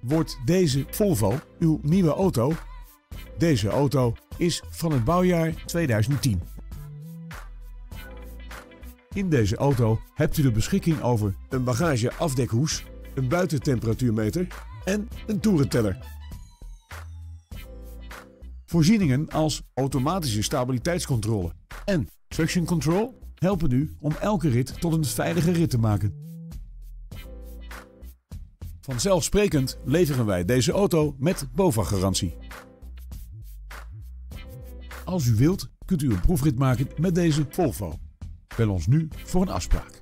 Wordt deze Volvo uw nieuwe auto? Deze auto is van het bouwjaar 2010. In deze auto hebt u de beschikking over een bagageafdekhoes, een buitentemperatuurmeter en een toerenteller. Voorzieningen als automatische stabiliteitscontrole en traction control helpen u om elke rit tot een veilige rit te maken. Vanzelfsprekend leveren wij deze auto met BOVAG-garantie. Als u wilt, kunt u een proefrit maken met deze Volvo. Bel ons nu voor een afspraak.